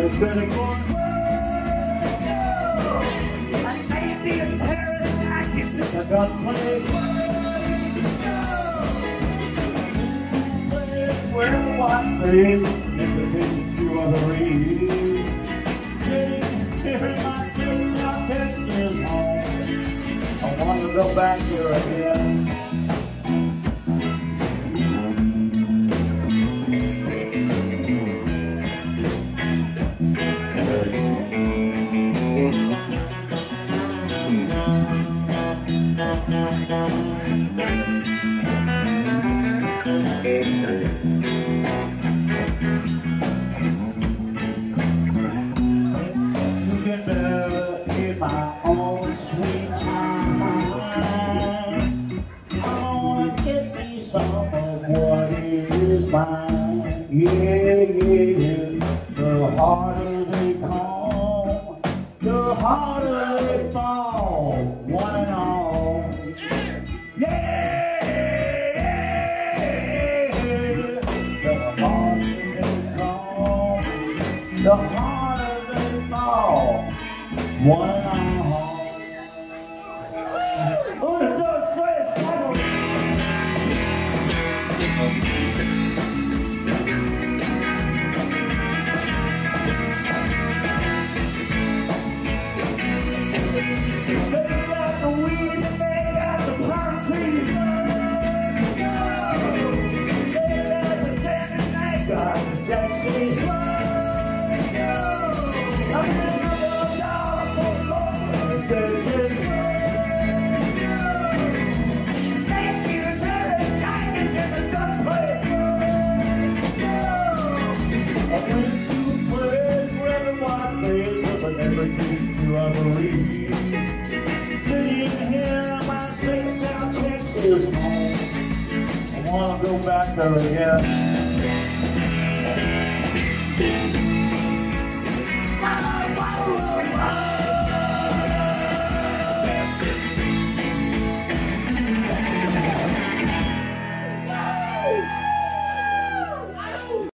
instead of going, I may be a terrorist, I can stick a gunplay. Where the white face, invitation to other read. Getting here in my city, South Texas home. I want to go back there again. Mine. Yeah, yeah. The harder they come, the harder they fall. One and all. Yeah, yeah. The harder they come, the harder they fall. One and all. Home. I wanna go back there again.